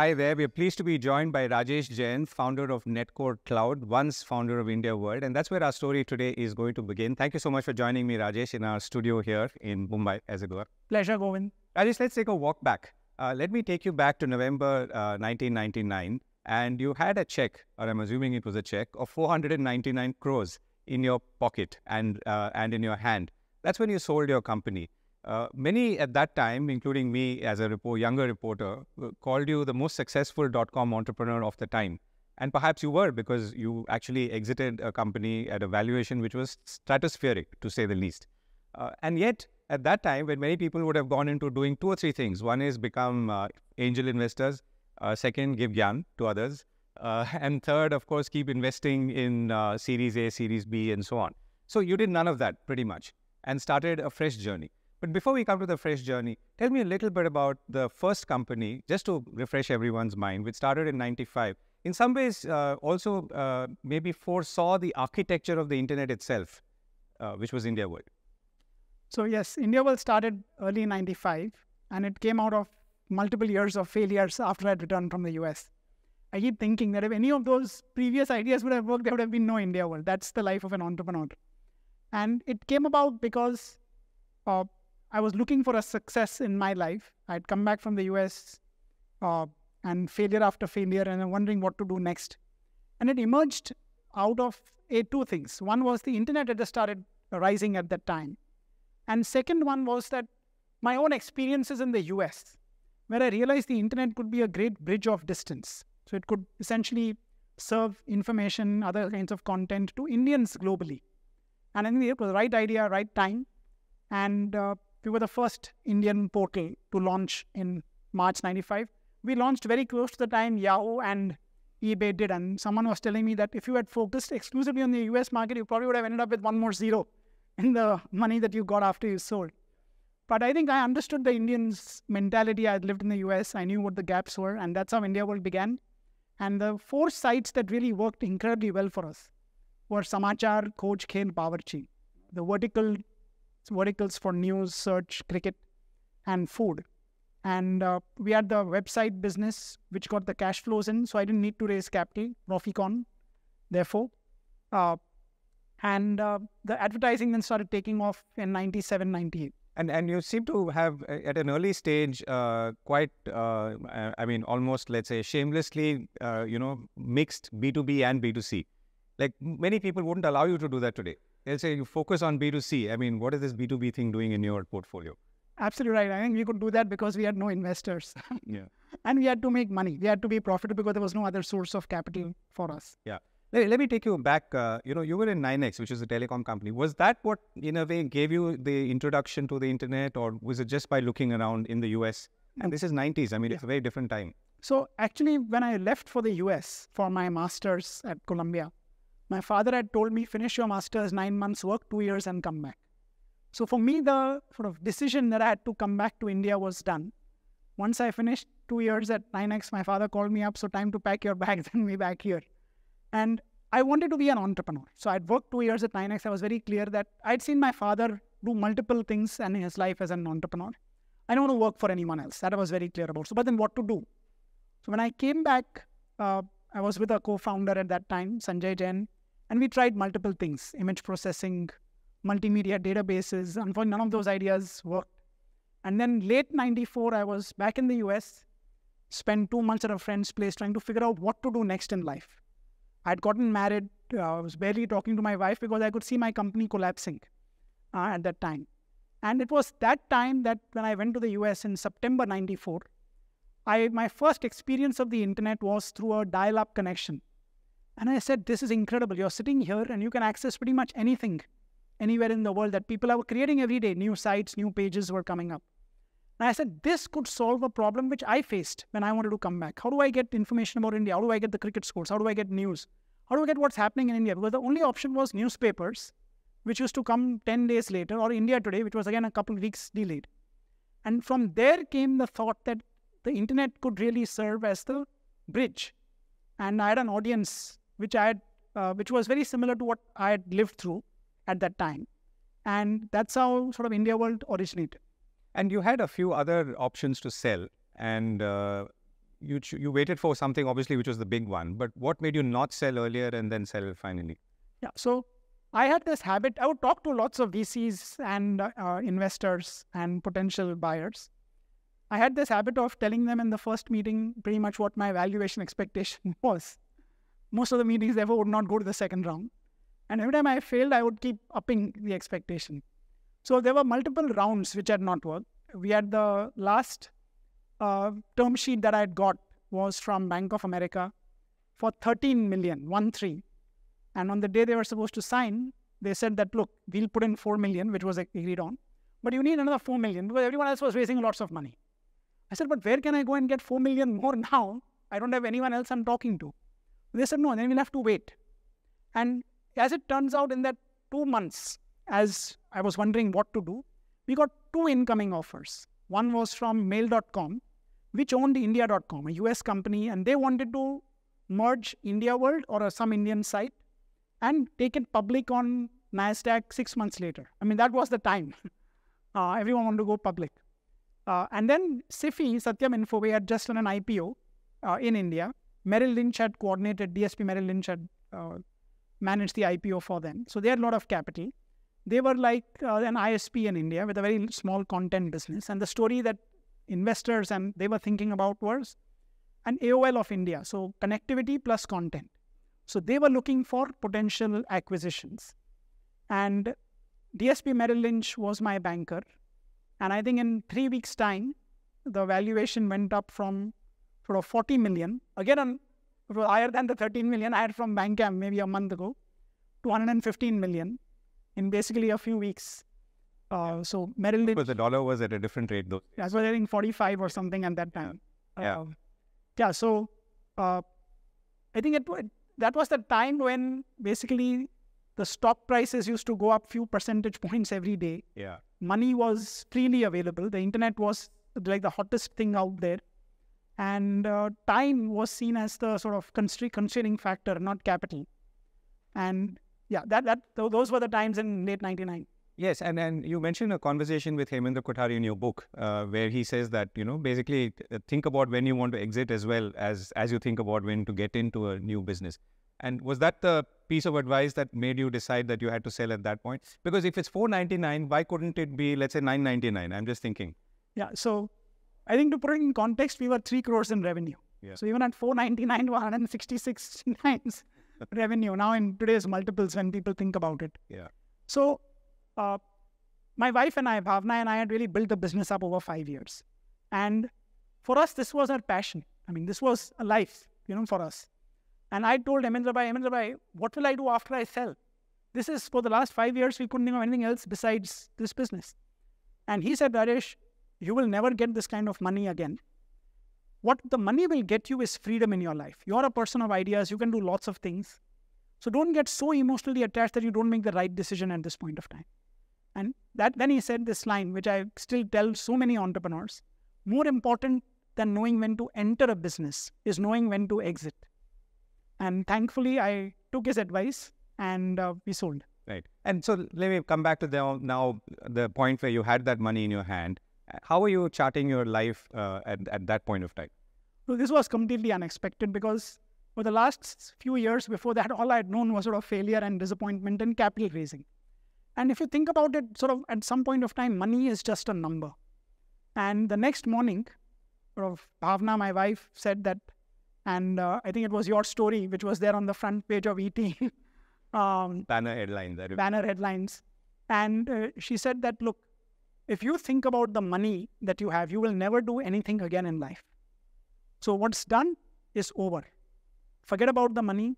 Hi there. We're pleased to be joined by Rajesh Jain, founder of Netcore Cloud, once founder of India World. And that's where our story today is going to begin. Thank you so much for joining me, Rajesh, in our studio here in Mumbai, as it were. Pleasure, Govind. Rajesh, let's take a walk back. Uh, let me take you back to November uh, 1999. And you had a check, or I'm assuming it was a check, of 499 crores in your pocket and, uh, and in your hand. That's when you sold your company. Uh, many at that time, including me as a report, younger reporter, uh, called you the most successful dot com entrepreneur of the time. And perhaps you were because you actually exited a company at a valuation which was stratospheric, to say the least. Uh, and yet, at that time, when many people would have gone into doing two or three things one is become uh, angel investors, uh, second, give gyan to others, and third, of course, keep investing in Series A, Series B, and so on. So you did none of that pretty much and started a fresh journey. But before we come to the fresh journey, tell me a little bit about the first company, just to refresh everyone's mind, which started in 95. In some ways, uh, also uh, maybe foresaw the architecture of the internet itself, uh, which was India World. So yes, India World started early 95 and it came out of multiple years of failures after I'd returned from the US. I keep thinking that if any of those previous ideas would have worked, there would have been no India World. That's the life of an entrepreneur. And it came about because I was looking for a success in my life. I'd come back from the US uh, and failure after failure, and I'm wondering what to do next. And it emerged out of a, two things. One was the internet had just started rising at that time. And second one was that my own experiences in the US, where I realized the internet could be a great bridge of distance. So it could essentially serve information, other kinds of content to Indians globally. And I think it was the right idea, right time. And uh, we were the first Indian portal to launch in March 95. We launched very close to the time Yahoo and eBay did. And someone was telling me that if you had focused exclusively on the US market, you probably would have ended up with one more zero in the money that you got after you sold. But I think I understood the Indians' mentality. I had lived in the US, I knew what the gaps were, and that's how India World began. And the four sites that really worked incredibly well for us were Samachar, Khoj, Khel, Bawarchi. The vertical verticals for news, search, cricket, and food. And uh, we had the website business, which got the cash flows in. So I didn't need to raise capital, Proficorn, therefore. Uh, and uh, the advertising then started taking off in 97, 98. And, and you seem to have, at an early stage, uh, quite, uh, I mean, almost, let's say, shamelessly, uh, you know, mixed B2B and B2C. Like many people wouldn't allow you to do that today they'll say you focus on B2C. I mean, what is this B2B thing doing in your portfolio? Absolutely right. I think we could do that because we had no investors. yeah. And we had to make money. We had to be profitable because there was no other source of capital for us. Yeah. Let, let me take you back. Uh, you know, you were in NYNEX, which is a telecom company. Was that what, in a way, gave you the introduction to the internet, or was it just by looking around in the US? And this is 90s. I mean, yeah. it's a very different time. So, actually, when I left for the US for my master's at Columbia, my father had told me, finish your master's, nine months work, two years, and come back. So for me, the sort of decision that I had to come back to India was done. Once I finished two years at NYNEX, my father called me up, so time to pack your bags and be back here. And I wanted to be an entrepreneur. So I'd worked two years at NYNEX. I was very clear that I'd seen my father do multiple things in his life as an entrepreneur. I don't want to work for anyone else. That I was very clear about. So, but then what to do? So when I came back, uh, I was with a co-founder at that time, Sanjay Jain, and we tried multiple things image processing, multimedia databases. Unfortunately, none of those ideas worked. And then late 94, I was back in the US, spent two months at a friend's place trying to figure out what to do next in life. I'd gotten married. Uh, I was barely talking to my wife because I could see my company collapsing uh, at that time. And it was that time that when I went to the US in September 94, I, my first experience of the internet was through a dial up connection. And I said, This is incredible. You're sitting here and you can access pretty much anything anywhere in the world that people are creating every day. New sites, new pages were coming up. And I said, This could solve a problem which I faced when I wanted to come back. How do I get information about India? How do I get the cricket scores? How do I get news? How do I get what's happening in India? Because the only option was newspapers, which used to come 10 days later, or India Today, which was again a couple of weeks delayed. And from there came the thought that the internet could really serve as the bridge. And I had an audience which I had, uh, which was very similar to what I had lived through at that time, and that's how sort of India World originated. And you had a few other options to sell, and uh, you ch- you waited for something obviously which was the big one, but what made you not sell earlier and then sell finally? Yeah. So I had this habit. I would talk to lots of VCs and uh, uh, investors and potential buyers. I had this habit of telling them in the first meeting pretty much what my valuation expectation was. Most of the meetings, therefore, would not go to the second round. And every time I failed, I would keep upping the expectation. So there were multiple rounds which had not worked. We had the last uh, term sheet that I had got was from Bank of America for 13 million, one three. And on the day they were supposed to sign, they said that, look, we'll put in 4 million, which was agreed on, but you need another 4 million because everyone else was raising lots of money. I said, but where can I go and get 4 million more now? I don't have anyone else I'm talking to. They said, no, then we'll have to wait. And as it turns out, in that two months, as I was wondering what to do, we got two incoming offers. One was from mail.com, which owned India.com, a US company, and they wanted to merge India World or some Indian site and take it public on NASDAQ six months later. I mean, that was the time. Uh, everyone wanted to go public. Uh, and then Sify, Satyam Infoway, had just done an IPO uh, in India. Merrill Lynch had coordinated, DSP Merrill Lynch had uh, managed the IPO for them. So they had a lot of capital. They were like uh, an ISP in India with a very small content business. And the story that investors and they were thinking about was an AOL of India. So connectivity plus content. So they were looking for potential acquisitions. And DSP Merrill Lynch was my banker. And I think in three weeks' time, the valuation went up from sort of 40 million. Again, on, higher than the 13 million I had from Bankam maybe a month ago, to 115 million in basically a few weeks. Uh, so Merrill Lynch. But the dollar was at a different rate though. I was I think 45 or something at that time. Yeah. Uh, yeah. So uh, I think it, that was the time when basically the stock prices used to go up few percentage points every day. Yeah. Money was freely available. The internet was like the hottest thing out there. And uh, time was seen as the sort of constraining factor, not capital. And yeah, that, that th- those were the times in late 99. Yes, and, and you mentioned a conversation with Hemendra Kothari in your book, uh, where he says that you know basically uh, think about when you want to exit as well as as you think about when to get into a new business. And was that the piece of advice that made you decide that you had to sell at that point? Because if it's four ninety nine, why couldn't it be let's say nine ninety nine? I'm just thinking. Yeah, so I think to put it in context, we were three crores in revenue. Yeah. So even at 499 to 166 times revenue now in today's multiples when people think about it. Yeah. So uh, my wife and I, Bhavna and I, had really built the business up over five years, and for us, this was our passion. I mean, this was a life, you know, for us. And I told Bhai, Hemendra Bhai, what will I do after I sell? This is for the last five years, we couldn't think of anything else besides this business. And he said, Rajesh, you will never get this kind of money again. What the money will get you is freedom in your life. You're a person of ideas, you can do lots of things. So don't get so emotionally attached that you don't make the right decision at this point of time. And that then he said this line, which I still tell so many entrepreneurs more important than knowing when to enter a business is knowing when to exit. And thankfully, I took his advice and uh, we sold. Right. And so let me come back to the now the point where you had that money in your hand. How are you charting your life uh, at, at that point of time? So this was completely unexpected because for the last few years before that, all I had known was sort of failure and disappointment and capital raising. And if you think about it, sort of at some point of time, money is just a number. And the next morning, sort of Bhavna, my wife, said that, and uh, I think it was your story, which was there on the front page of ET, um, Banner headline. That banner headlines. And uh, she said that, look, if you think about the money that you have, you will never do anything again in life. So what's done is over. Forget about the money.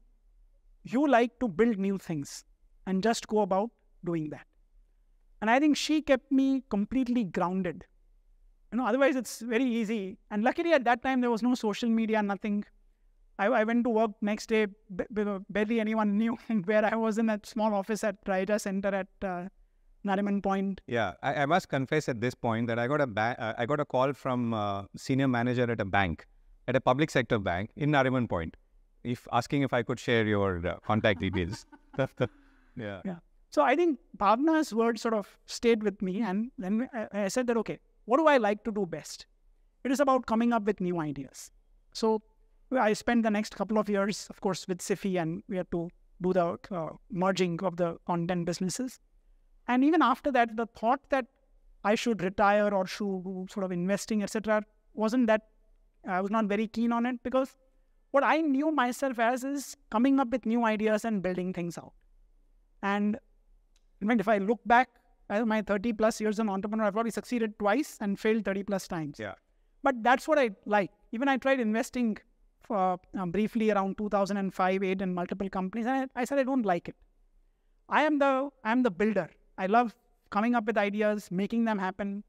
You like to build new things and just go about doing that. And I think she kept me completely grounded. You know, otherwise it's very easy. And luckily at that time there was no social media, nothing. I, I went to work next day. Barely anyone knew where I was in that small office at Raheja Center at uh, Nariman Point. Yeah, I, I must confess at this point that I got a ba- uh, I got a call from uh, senior manager at a bank, at a public sector bank in Nariman Point, if asking if I could share your uh, contact details. yeah. Yeah. So I think Bhavna's words sort of stayed with me, and then I, I said that okay, what do I like to do best? It is about coming up with new ideas. So I spent the next couple of years, of course, with Sify, and we had to do the uh, merging of the content businesses. And even after that, the thought that I should retire or should sort of investing, etc., wasn't that I was not very keen on it because what I knew myself as is coming up with new ideas and building things out. And I mean, if I look back at my 30 plus years as an entrepreneur, I've probably succeeded twice and failed 30 plus times. Yeah. But that's what I like. Even I tried investing for um, briefly around 2005, 8 in multiple companies, and I, I said I don't like it. I am the I am the builder. I love coming up with ideas, making them happen.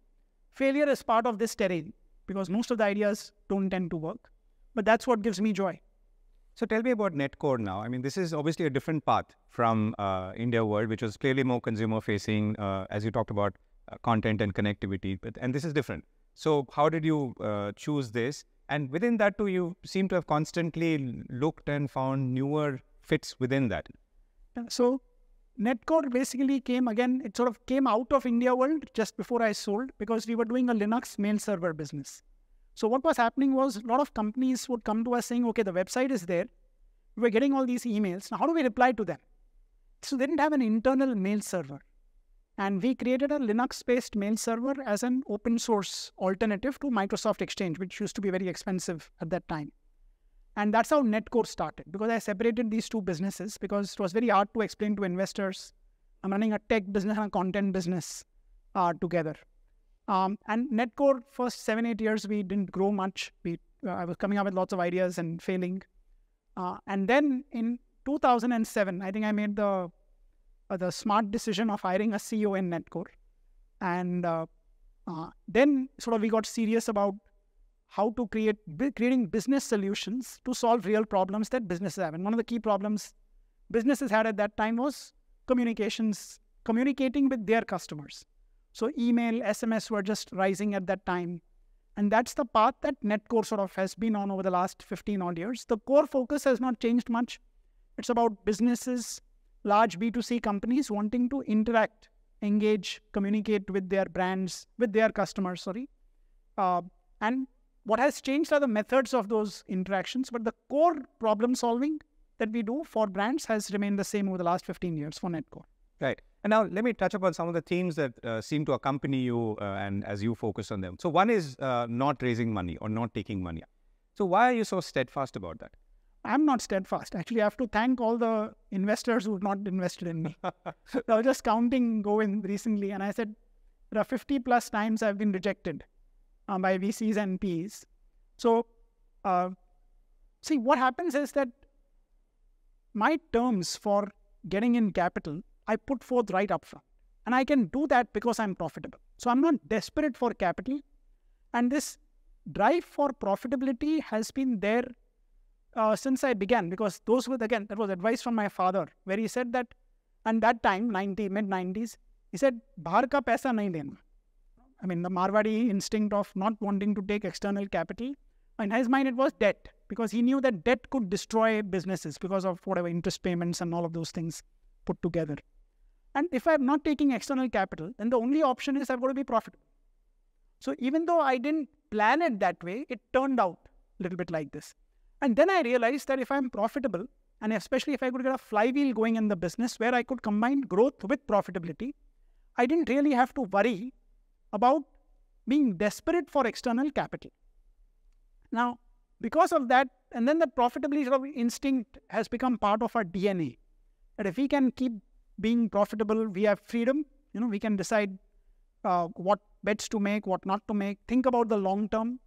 Failure is part of this terrain because most of the ideas don't tend to work. But that's what gives me joy. So tell me about Netcore now. I mean, this is obviously a different path from uh, India World, which was clearly more consumer facing, uh, as you talked about uh, content and connectivity. But and this is different. So how did you uh, choose this? And within that too, you seem to have constantly looked and found newer fits within that. So Netcore basically came again, it sort of came out of India World just before I sold because we were doing a Linux mail server business. So what was happening was a lot of companies would come to us saying, okay, the website is there. We are getting all these emails. Now, how do we reply to them? So they didn't have an internal mail server. And we created a Linux-based mail server as an open source alternative to Microsoft Exchange, which used to be very expensive at that time. And that's how Netcore started because I separated these two businesses because it was very hard to explain to investors. I'm running a tech business and a content business uh, together. Um, and Netcore, first seven, eight years, we didn't grow much. We, uh, I was coming up with lots of ideas and failing. Uh, and then in 2007, I think I made the uh, the smart decision of hiring a CEO in Netcore. And uh, uh, then sort of we got serious about how to create creating business solutions to solve real problems that businesses have. And one of the key problems businesses had at that time was communications, communicating with their customers. So email, SMS were just rising at that time. And that's the path that Netcore sort of has been on over the last 15 odd years. The core focus has not changed much. It's about businesses, large B2C companies wanting to interact, engage, communicate with their brands, with their customers, sorry. Uh, and what has changed are the methods of those interactions, but the core problem solving that we do for brands has remained the same over the last 15 years for Netcore. Right. And now let me touch upon some of the themes that uh, seem to accompany you uh, and as you focus on them. So one is uh, not raising money or not taking money. So why are you so steadfast about that? I'm not steadfast. Actually, I have to thank all the investors who've not invested in me. I was just counting Govind recently, and I said there are 50 plus times I've been rejected uh, by VCs and PEs. So, uh, see, what happens is that my terms for getting in capital I put forth right up front. And I can do that because I'm profitable. So I'm not desperate for capital. And this drive for profitability has been there uh, since I began because those were, again, that was advice from my father where he said that, and that time, 90, mid 90s, he said, Bahar ka paisa nahi lena. I mean, the Marwadi instinct of not wanting to take external capital. In his mind, it was debt because he knew that debt could destroy businesses because of whatever interest payments and all of those things put together. And if I'm not taking external capital, then the only option is I've got to be profitable. So even though I didn't plan it that way, it turned out a little bit like this. And then I realized that if I'm profitable, and especially if I could get a flywheel going in the business where I could combine growth with profitability, I didn't really have to worry about being desperate for external capital. Now, because of that, and then the profitability of instinct has become part of our DNA. That if we can keep being profitable, we have freedom. You know, we can decide uh, what bets to make, what not to make. Think about the long term,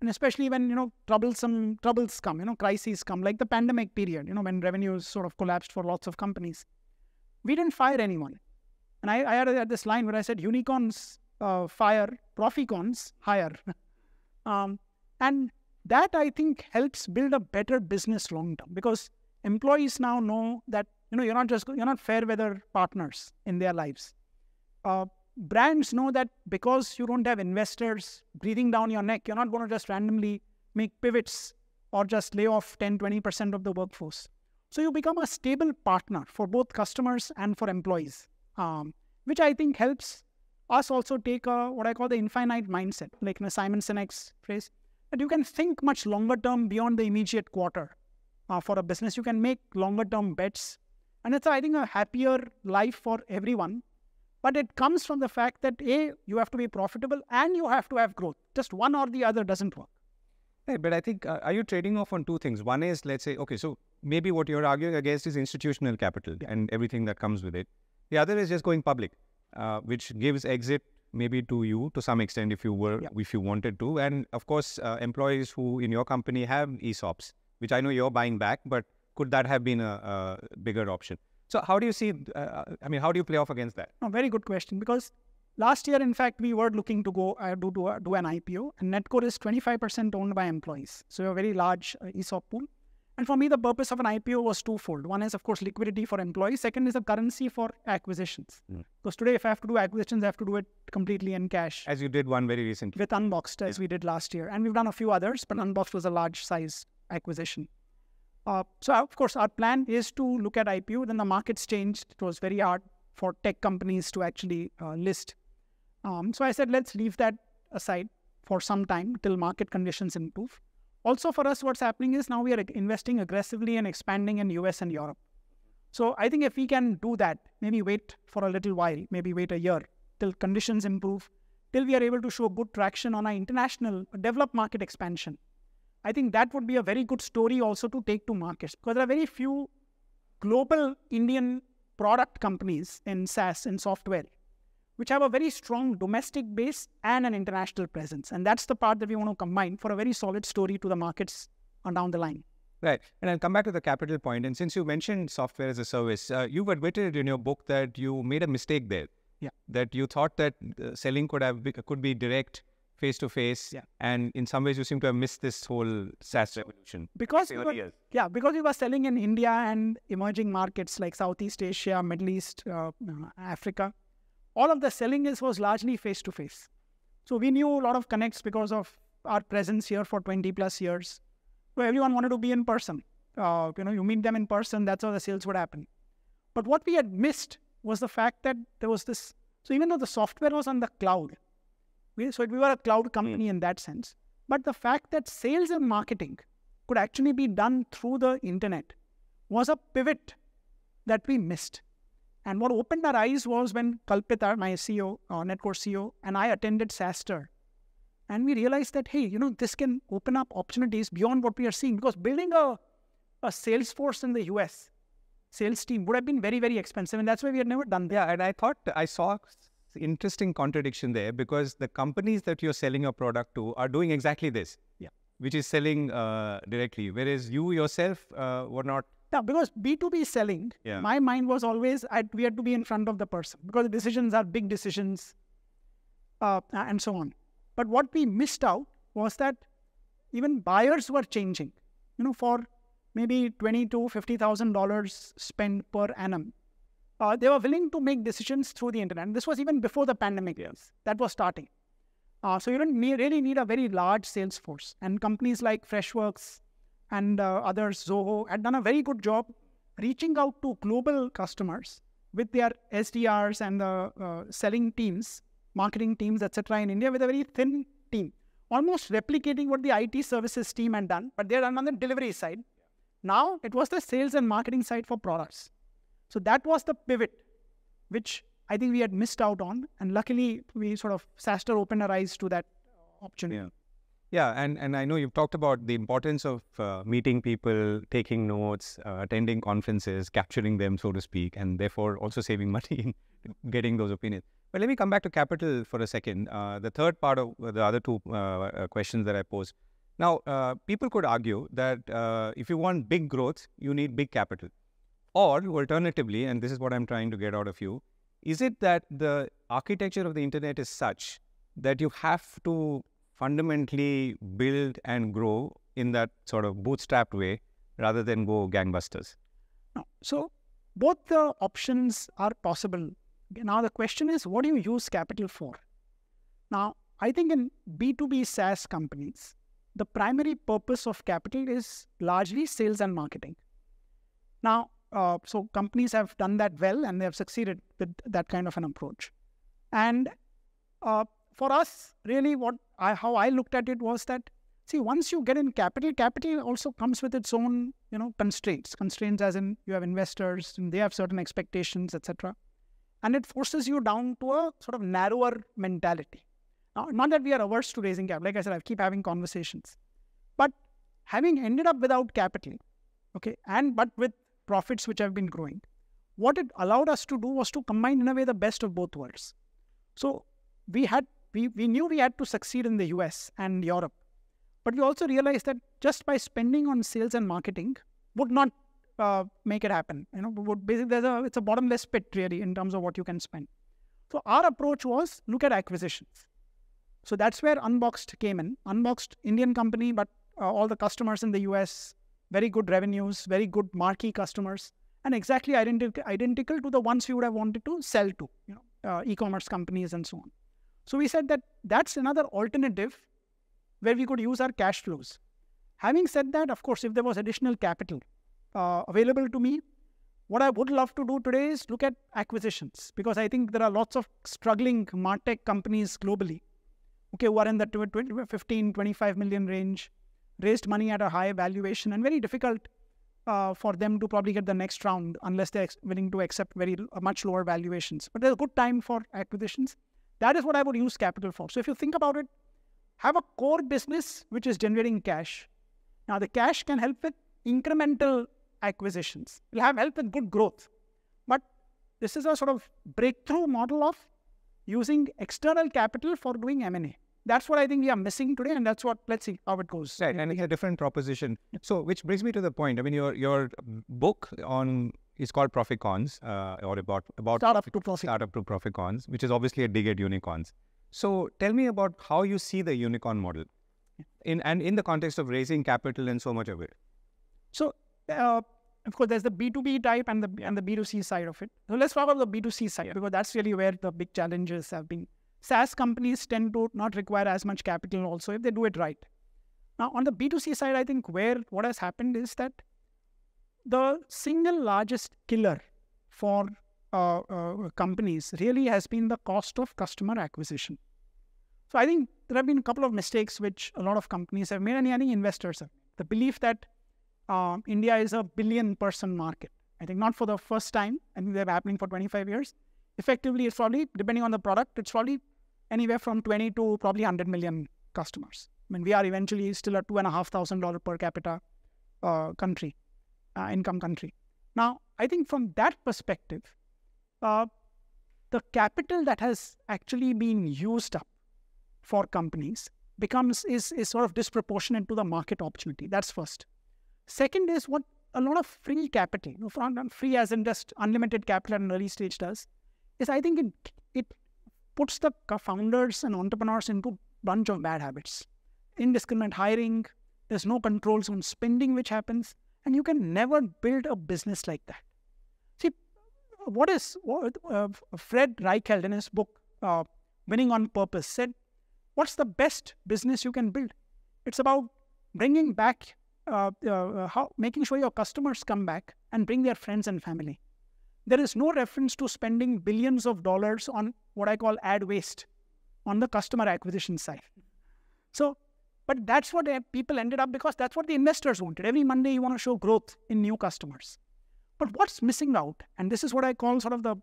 and especially when you know troublesome troubles come, you know, crises come, like the pandemic period. You know, when revenues sort of collapsed for lots of companies, we didn't fire anyone. And I, I had this line where I said, "Unicorns uh, fire, proficorns hire," um, and that I think helps build a better business long term because employees now know that you know, you're not just you're not fair weather partners in their lives. Uh, brands know that because you don't have investors breathing down your neck, you're not going to just randomly make pivots or just lay off 10, 20% of the workforce. So you become a stable partner for both customers and for employees, um, which I think helps us also take a, what I call the infinite mindset, like in a Simon Sinek's phrase. that you can think much longer term beyond the immediate quarter. Uh, for a business, you can make longer term bets. And it's, I think, a happier life for everyone. But it comes from the fact that A, you have to be profitable and you have to have growth. Just one or the other doesn't work. Right, but I think, uh, are you trading off on two things? One is, let's say, okay, so maybe what you're arguing against is institutional capital Yeah. and everything that comes with it. The other is just going public, uh, which gives exit maybe to you to some extent if you were, Yeah. if you wanted to. And of course, uh, employees who in your company have ESOPs, which I know you're buying back, but could that have been a, a bigger option? So how do you see, uh, I mean, how do you play off against that? No, very good question. Because last year, in fact, we were looking to go uh, do, do, uh, do an IPO, and Netcore is 25% owned by employees. So a very large uh, ESOP pool. And for me, the purpose of an IPO was twofold. One is, of course, liquidity for employees. Second is a currency for acquisitions. Mm. Because today, if I have to do acquisitions, I have to do it completely in cash As you did one very recently. with Unbxd, as we did last year. And we've done a few others, but Unbxd was a large size acquisition. Uh, so, of course, our plan is to look at IPO. Then the markets changed. It was very hard for tech companies to actually uh, list. Um, so I said, let's leave that aside for some time till market conditions improve. Also, for us, what's happening is now we are investing aggressively and expanding in US and Europe. So I think if we can do that, maybe wait for a little while, maybe wait a year till conditions improve, till we are able to show good traction on our international developed market expansion. I think that would be a very good story also to take to markets because there are very few global Indian product companies in SaaS and software which have a very strong domestic base and an international presence. And that's the part that we want to combine for a very solid story to the markets on down the line. Right. And I'll come back to the capital point. And since you mentioned software as a service, uh, you've admitted in your book that you made a mistake there. Yeah. That you thought that uh, selling could have be, could be direct, face to face. Yeah. And in some ways, you seem to have missed this whole SaaS revolution. Because early were, yeah, because we were selling in India and emerging markets like Southeast Asia, Middle East, uh, uh, Africa, all of the selling is was largely face to face. So we knew a lot of connects because of our presence here for 20 plus years. So everyone wanted to be in person. Uh, you know, you meet them in person, that's how the sales would happen. But what we had missed was the fact that there was this. So even though the software was on the cloud, we, so we were a cloud company in that sense. But the fact that sales and marketing could actually be done through the internet was a pivot that we missed. And what opened our eyes was when Kalpit, my CEO, uh, Netcore CEO, and I attended SaaStr. And we realized that, hey, you know, this can open up opportunities beyond what we are seeing. Because building a, a sales force in the US, sales team, would have been very, very expensive. And that's why we had never done that. Yeah. And I thought I saw interesting contradiction there because the companies that you're selling your product to are doing exactly this. Yeah. Which is selling uh, directly, whereas you yourself uh, were not. Yeah, because B2B selling, Yeah. my mind was always I, we had to be in front of the person because the decisions are big decisions uh, and so on. But what we missed out was that even buyers were changing. You know, for maybe twenty to fifty thousand dollars spent per annum, uh, they were willing to make decisions through the internet. And this was even before the pandemic. Yes. that was starting. Uh, so you don't need, really need a very large sales force. And companies like Freshworks and uh, others, Zoho, had done a very good job reaching out to global customers with their SDRs and the uh, selling teams, marketing teams, etc. in India with a very thin team, almost replicating what the IT services team had done, but they're done on the delivery side. Now it was the sales and marketing side for products. So that was the pivot, which I think we had missed out on. And luckily, we sort of, SaaStr opened our eyes to that opportunity. Yeah. Yeah, and, and I know you've talked about the importance of uh, meeting people, taking notes, uh, attending conferences, capturing them, so to speak, and therefore also saving money in getting those opinions. But let me come back to capital for a second. Uh, the third part of the other two uh, uh, questions that I posed. Now, uh, people could argue that uh, if you want big growth, you need big capital. Or alternatively, and this is what I'm trying to get out of you, is it that the architecture of the internet is such that you have to fundamentally build and grow in that sort of bootstrapped way rather than go gangbusters? No. So both the options are possible. Now the question is, what do you use capital for? Now, I think in B2B SaaS companies, the primary purpose of capital is largely sales and marketing. Now, uh, so companies have done that well and they have succeeded with that kind of an approach. And uh, for us, really, what I, how I looked at it was that See, once you get in capital, capital also comes with its own, you know, constraints. Constraints as in you have investors and they have certain expectations, etc. And it forces you down to a sort of narrower mentality. Now, not that we are averse to raising capital. Like I said, I keep having conversations. But having ended up without capital, okay, and but with profits which have been growing, what it allowed us to do was to combine in a way the best of both worlds. So we had we, we knew we had to succeed in the US and Europe but we also realized that just by spending on sales and marketing would not uh, make it happen. You know, would basically there's a it's a bottomless pit really in terms of what you can spend. So our approach was look at acquisitions. So that's where Unbxd came in. Unbxd Indian company, but uh, all the customers in the US, very good revenues, very good marquee customers, and exactly identical identical to the ones we would have wanted to sell to, you know, uh, e-commerce companies and so on. So we said that that's another alternative where we could use our cash flows. Having said that, of course, if there was additional capital uh, available to me, what I would love to do today is look at acquisitions because I think there are lots of struggling martech companies globally, okay, who are in the 20, 15, 25 million range, raised money at a high valuation, and very difficult uh, for them to probably get the next round unless they're willing to accept very uh, much lower valuations. But there's a good time for acquisitions. That is what I would use capital for. So if you think about it, have a core business which is generating cash. Now, the cash can help with incremental acquisitions, will have help with good growth. But this is a sort of breakthrough model of using external capital for doing M&A. That's what I think we are missing today, and that's what let's see how it goes. Right, and it's a different proposition. So, which brings me to the point. I mean, your your book on is called Proficorns, uh, or about about startup to profit. startup to Proficorns, which is obviously a dig at unicorns. So tell me about how you see the unicorn model in and in the context of raising capital and so much of it. So uh, of course there's the B2B type and the and the B2C side of it. So let's talk about the B2C side because that's really where the big challenges have been. SaaS companies tend to not require as much capital also if they do it right. Now on the B2C side, I think where what has happened is that the single largest killer for uh, uh, companies really has been the cost of customer acquisition. So I think there have been a couple of mistakes which a lot of companies have made, and any investors have. The belief that uh, India is a billion person market. I think not for the first time. I think they're happening for 25 years. Effectively, it's probably, depending on the product, it's probably anywhere from 20 to probably 100 million customers. I mean, we are eventually still a two and a half thousand dollar per capita uh, country, uh, income country. Now, I think from that perspective, uh, the capital that has actually been used up for companies becomes is, is sort of disproportionate to the market opportunity. That's first. Second is what a lot of free capital, you know, free as in just unlimited capital at an early stage does, is I think it it puts the founders and entrepreneurs into a bunch of bad habits. Indiscriminate hiring, there's no controls on spending which happens, and you can never build a business like that See, what is what, uh, Fred Reichheld in his book uh, Winning on Purpose said, "What's the best business you can build? It's about bringing back, uh, uh, uh, how making sure your customers come back and bring their friends and family. There is no reference to spending billions of dollars on what I call ad waste on the customer acquisition side. So." But that's what uh, people ended up because that's what the investors wanted. Every Monday, you want to show growth in new customers. But what's missing out, and this is what I call sort of the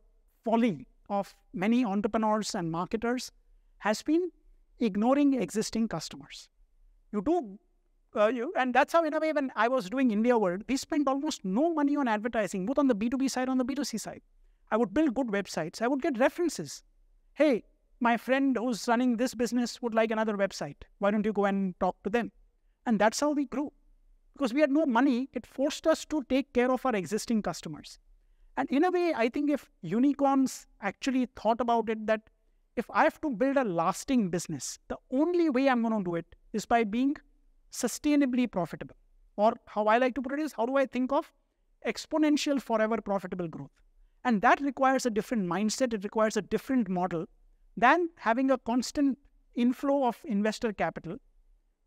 folly of many entrepreneurs and marketers, has been ignoring existing customers. You do, uh, you, and that's how, in a way, when I was doing India World, we spent almost no money on advertising, both on the B2B side and on the B2C side. I would build good websites, I would get references. Hey, my friend who's running this business would like another website. Why don't you go and talk to them? And that's how we grew because we had no money, it forced us to take care of our existing customers. And in a way, I think if unicorns actually thought about it, that if I have to build a lasting business, the only way I'm going to do it is by being sustainably profitable. Or how I like to put it is, how do I think of exponential forever profitable growth? And that requires a different mindset, it requires a different model than having a constant inflow of investor capital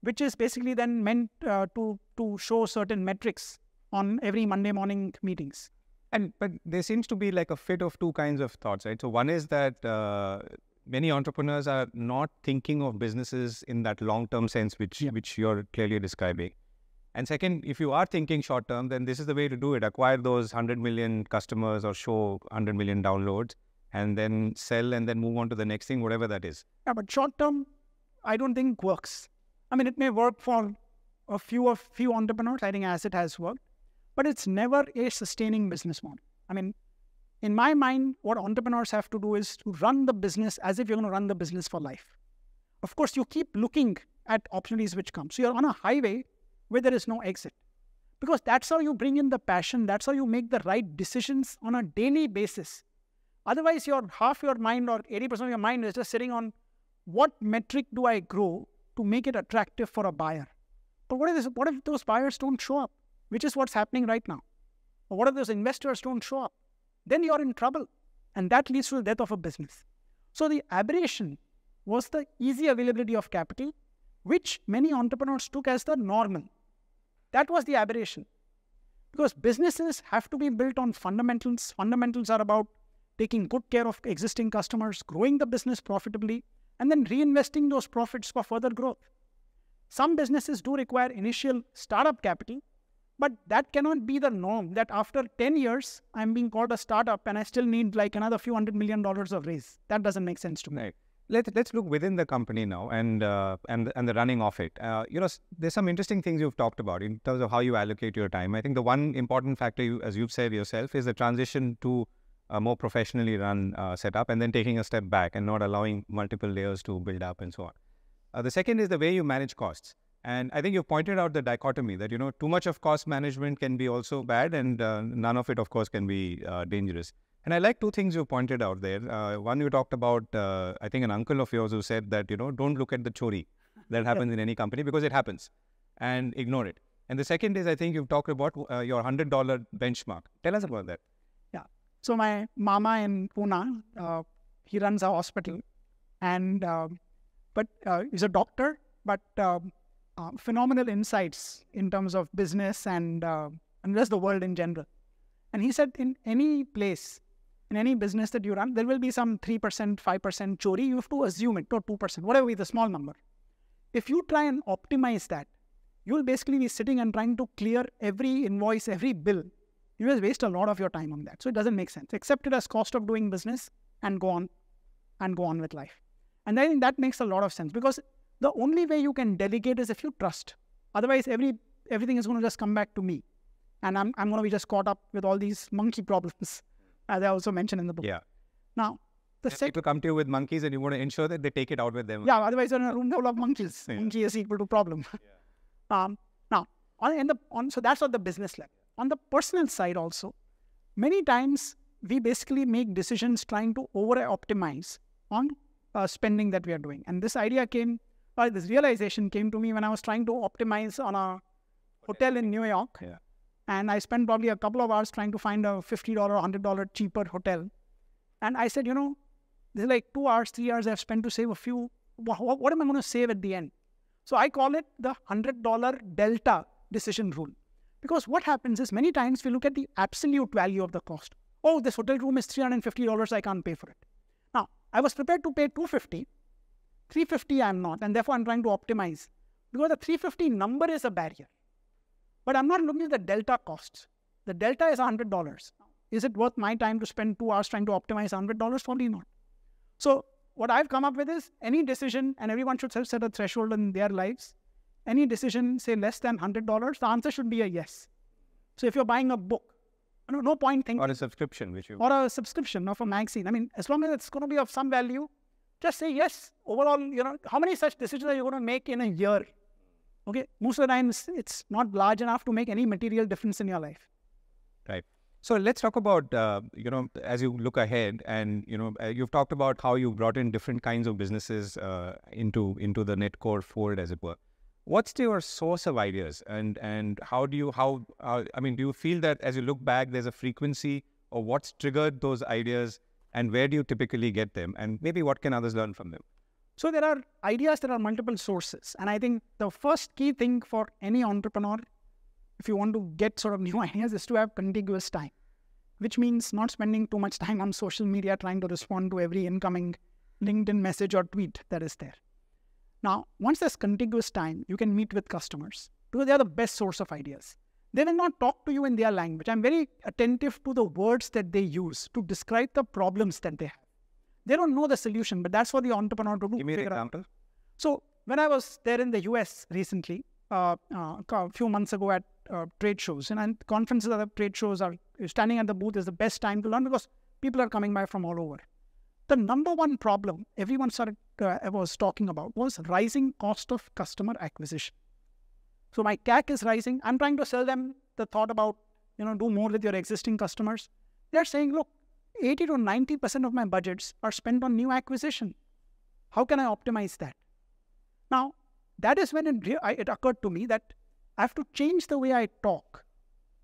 which is basically then meant uh, to to show certain metrics on every Monday morning meetings. And but there seems to be like a fit of two kinds of thoughts, right? So one is that uh, many entrepreneurs are not thinking of businesses in that long-term sense, which Yeah. which you're clearly describing. And second, if you are thinking short term, then this is the way to do it. Acquire those 100 million customers or show 100 million downloads and then sell and then move on to the next thing, whatever that is. Yeah, but short term, I don't think works. I mean, it may work for a few of few entrepreneurs. I think as it has worked, but it's never a sustaining business model. I mean, in my mind, what entrepreneurs have to do is to run the business as if you're going to run the business for life. Of course, you keep looking at opportunities which come. So you're on a highway where there is no exit. Because that's how you bring in the passion, that's how you make the right decisions on a daily basis. Otherwise, your half your mind or 80% of your mind is just sitting on what metric do I grow to make it attractive for a buyer? But what if, this, what if those buyers don't show up, which is what's happening right now? Or what if those investors don't show up? Then you're in trouble. And that leads to the death of a business. So the aberration was the easy availability of capital, which many entrepreneurs took as the normal. That was the aberration. Because businesses have to be built on fundamentals. Fundamentals are about taking good care of existing customers, growing the business profitably, and then reinvesting those profits for further growth. Some businesses do require initial startup capital, but that cannot be the norm that after 10 years, I'm being called a startup and I still need like another few hundred million dollars of raise. That doesn't make sense to me. Right. Let's let's look within the company now and uh, and and the running of it. Uh, you know, there's some interesting things you've talked about in terms of how you allocate your time. I think the one important factor, you, as you've said yourself, is the transition to a more professionally run uh, setup, and then taking a step back and not allowing multiple layers to build up and so on. Uh, the second is the way you manage costs. And I think you pointed out the dichotomy that you know too much of cost management can be also bad, and uh, none of it, of course, can be uh, dangerous. And I like two things you pointed out there. Uh, one, you talked about, uh, I think, an uncle of yours who said that you know don't look at the chori that happens in any company because it happens, and ignore it. And the second is, I think you've talked about uh, your hundred dollar benchmark. Tell us about that. So my mama in Pune, uh, he runs a hospital, and uh, but uh, he's a doctor, but uh, uh, phenomenal insights in terms of business and and just the world in general. And he said, in any place, in any business that you run, there will be some three percent, five percent chori. You have to assume it, or two percent, whatever be the small number. If you try and optimize that, you will basically be sitting and trying to clear every invoice, every bill you just waste a lot of your time on that. So it doesn't make sense. Accept it as cost of doing business and go on and go on with life. And I think that makes a lot of sense because the only way you can delegate is if you trust. Otherwise, every everything is going to just come back to me. And I'm, I'm going to be just caught up with all these monkey problems, as I also mentioned in the book. Yeah. Now, the second, People come to you with monkeys, and you want to ensure that they take it out with them. yeah, otherwise you're in a room full of monkeys. Yeah. Monkey is equal to problem. Yeah. um, now, on, in the, on, so that's on the business level. On the personal side also, many times we basically make decisions trying to over optimize on uh, spending that we are doing. And this idea came, or this realization came to me when I was trying to optimize on a hotel in New York. Yeah. And I spent probably a couple of hours trying to find a $50 or $100 cheaper hotel. And I said, you know, this is like two hours, three hours I've spent to save a few. What, what am I going to save at the end? So I call it the $100 delta decision rule. Because what happens is many times we look at the absolute value of the cost. Oh, this hotel room is $350, I can't pay for it. Now, I was prepared to pay 250 350 I'm not, and therefore I'm trying to optimize. Because the 350 number is a barrier. But I'm not looking at the delta costs. The delta is $100. Is it worth my time to spend two hours trying to optimize $100? Probably not. So, what I've come up with is any decision, and everyone should set a threshold in their lives. Any decision, say less than $100, the answer should be a yes. So, if you're buying a book, no, no point thinking, Or a subscription, which you. or a subscription of a magazine. I mean, as long as it's going to be of some value, just say yes. Overall, you know, how many such decisions are you going to make in a year? Okay, most of the times it's not large enough to make any material difference in your life. Right. So let's talk about uh, you know as you look ahead, and you know uh, you've talked about how you brought in different kinds of businesses uh, into into the Netcore fold, as it were. What's your source of ideas, and and how do you how uh, I mean, do you feel that as you look back, there's a frequency, or what's triggered those ideas, and where do you typically get them, and maybe what can others learn from them? So there are ideas, there are multiple sources. And I think the first key thing for any entrepreneur, if you want to get sort of new ideas, is to have contiguous time, which means not spending too much time on social media trying to respond to every incoming LinkedIn message or tweet that is there. Now, once there's contiguous time, you can meet with customers because they are the best source of ideas. They will not talk to you in their language. I'm very attentive to the words that they use to describe the problems that they have. They don't know the solution, but that's what the entrepreneur to do. Give me an figure out. So when I was there in the US recently, uh, uh, a few months ago at uh, trade shows, and, and conferences at the trade shows are standing at the booth is the best time to learn because people are coming by from all over. The number one problem everyone started uh, was talking about was rising cost of customer acquisition. So my CAC is rising. I'm trying to sell them the thought about you know do more with your existing customers. They're saying, look, 80 to 90 percent of my budgets are spent on new acquisition. How can I optimize that? Now, that is when it, it occurred to me that I have to change the way I talk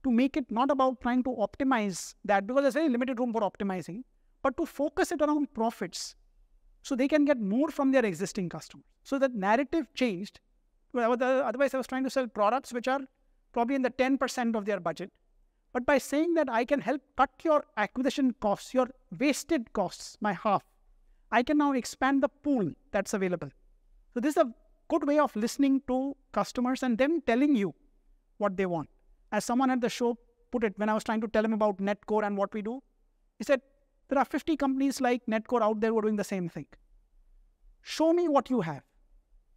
to make it not about trying to optimize that because there's very limited room for optimizing, but to focus it around profits so they can get more from their existing customers. So that narrative changed. Otherwise, I was trying to sell products which are probably in the 10% of their budget. But by saying that I can help cut your acquisition costs, your wasted costs by half, I can now expand the pool that's available. So this is a good way of listening to customers and them telling you what they want. As someone at the show put it when I was trying to tell him about Netcore and what we do, he said, there are 50 companies like Netcore out there who are doing the same thing. Show me what you have.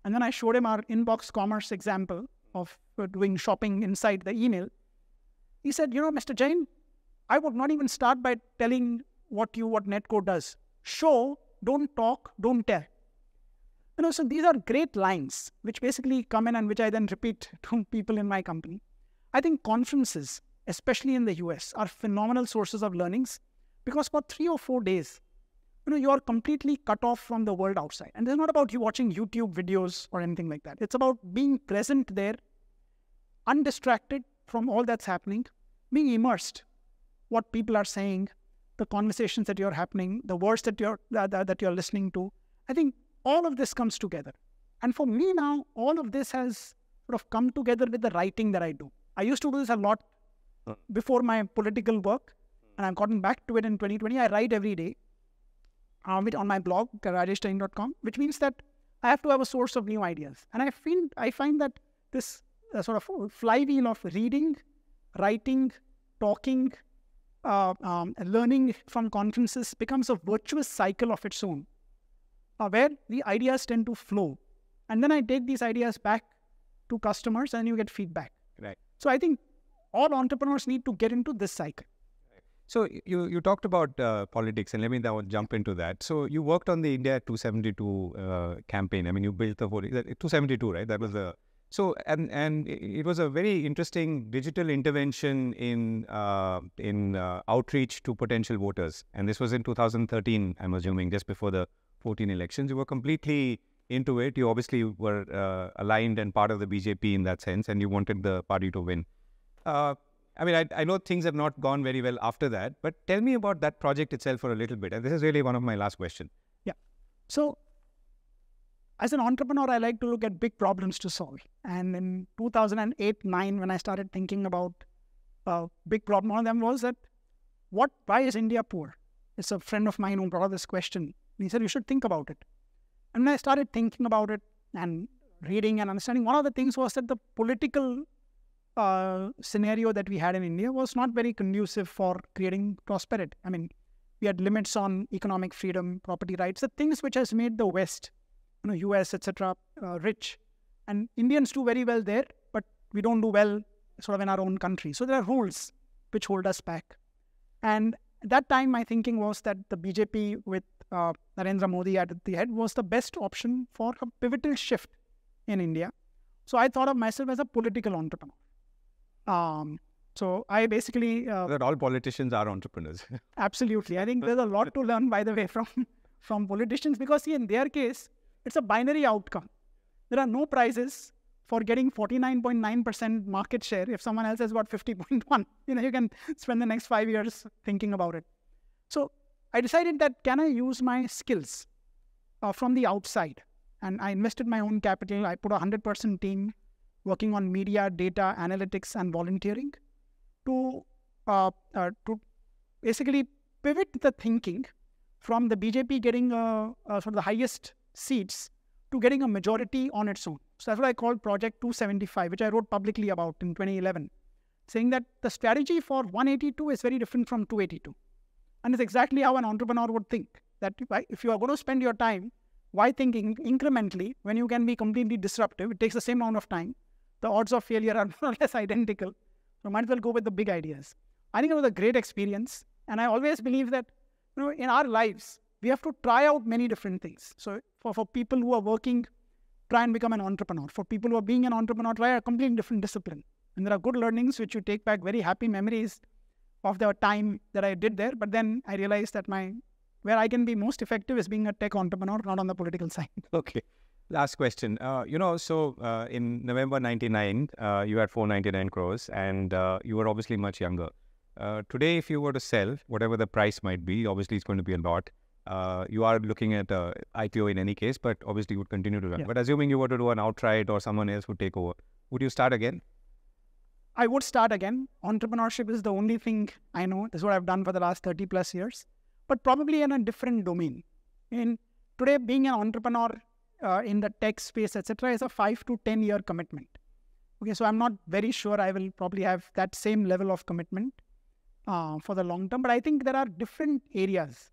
And then I showed him our inbox commerce example of uh, doing shopping inside the email. He said, you know, Mr. Jain, I would not even start by telling what you what Netcore does. Show, don't talk, don't tell. You know, so these are great lines which basically come in and which I then repeat to people in my company. I think conferences, especially in the US, are phenomenal sources of learnings because for three or four days, you know, you are completely cut off from the world outside. And it's not about you watching YouTube videos or anything like that. It's about being present there, undistracted from all that's happening, being immersed, what people are saying, the conversations that you're happening, the words that you're that, that you're listening to. I think all of this comes together. And for me now, all of this has sort of come together with the writing that I do. I used to do this a lot before my political work, and I've gotten back to it in 2020. I write every day um, on my blog, rajeshjain.com, which means that I have to have a source of new ideas. And I feel I find that this uh, sort of flywheel of reading, writing, talking, uh, um, learning from conferences becomes a virtuous cycle of its own uh, where the ideas tend to flow. And then I take these ideas back to customers and you get feedback. Right. So I think all entrepreneurs need to get into this cycle. So you you talked about uh, politics, and let me now jump into that. So you worked on the India 272 uh, campaign. I mean, you built the whole 272, right? That was the so and and it was a very interesting digital intervention in uh, in uh, outreach to potential voters, and this was in 2013. I'm assuming just before the 14 elections. You were completely into it. You obviously were uh, aligned and part of the BJP in that sense, and you wanted the party to win. I mean, I, I, know things have not gone very well after that, but tell me about that project itself for a little bit. And this is really one of my last questions. Yeah. So, as an entrepreneur, I like to look at big problems to solve. And in 2008 9, when I started thinking about a uh, big problem, one of them was that what, why is India poor? It's a friend of mine who brought this question and he said, You should think about it. And when I started thinking about it and reading and understanding, one of the things was that the political uh, scenario that we had in India was not very conducive for creating prosperity. I mean, we had limits on economic freedom, property rights, the things which has made the West, you know, US, etc., uh, rich. And Indians do very well there, but we don't do well sort of in our own country. So there are rules which hold us back. And at that time, my thinking was that the BJP with uh, Narendra Modi at the head was the best option for a pivotal shift in India. So I thought of myself as a political entrepreneur. Um, so I basically uh, that all politicians are entrepreneurs. absolutely, I think there's a lot to learn, by the way, from from politicians because see, in their case, it's a binary outcome. There are no prizes for getting 49.9% market share if someone else has got 50.1. You know, you can spend the next five years thinking about it. So I decided that can I use my skills uh, from the outside? And I invested my own capital. I put a 100% team working on media, data, analytics, and volunteering to, uh, uh, to basically pivot the thinking from the BJP getting uh, uh, sort of the highest seats to getting a majority on its own. So that's what I call Project 275, which I wrote publicly about in 2011, saying that the strategy for 182 is very different from 282. And it's exactly how an entrepreneur would think that if you are going to spend your time, why thinking incrementally when you can be completely disruptive? It takes the same amount of time. The odds of failure are more or less identical. So might as well go with the big ideas. I think it was a great experience. And I always believe that you know, in our lives, we have to try out many different things. So for, for people who are working, try and become an entrepreneur. For people who are being an entrepreneur, try a completely different discipline. And there are good learnings which you take back, very happy memories of the time that I did there. But then I realized that my where I can be most effective is being a tech entrepreneur, not on the political side. Okay. Last question. Uh, you know, so uh, in November 99, uh, you had 499 crores and uh, you were obviously much younger. Uh, today, if you were to sell, whatever the price might be, obviously it's going to be a lot. Uh, you are looking at uh, IPO in any case, but obviously you would continue to run. Yeah. But assuming you were to do an outright or someone else would take over, would you start again? I would start again. Entrepreneurship is the only thing I know. This is what I've done for the last 30 plus years, but probably in a different domain. In today, being an entrepreneur uh, in the tech space, etc., is a five to 10 year commitment. Okay, so I'm not very sure I will probably have that same level of commitment uh, for the long term, but I think there are different areas.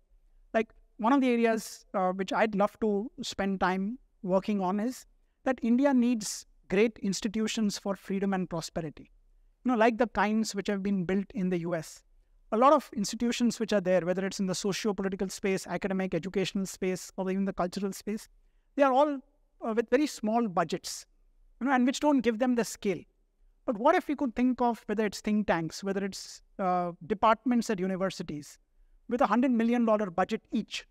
Like one of the areas uh, which I'd love to spend time working on is that India needs great institutions for freedom and prosperity you know, like the kinds which have been built in the US. A lot of institutions which are there, whether it's in the socio-political space, academic, educational space, or even the cultural space, they are all uh, with very small budgets, you know, and which don't give them the scale. But what if we could think of whether it's think tanks, whether it's uh, departments at universities, with a hundred million dollar budget each?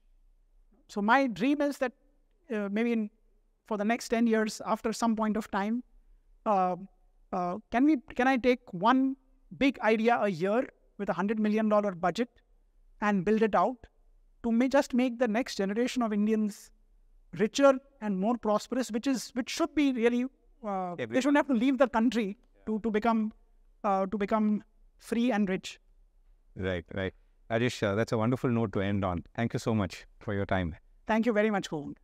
So my dream is that uh, maybe in, for the next ten years, after some point of time, uh, uh, can we can I take one big idea a year with a hundred million dollar budget and build it out to may just make the next generation of Indians richer and more prosperous, which is which should be really uh, they shouldn't have to leave the country to to become uh, to become free and rich. Right, right. Rajesh, uh, that's a wonderful note to end on. Thank you so much for your time. Thank you very much, Govind.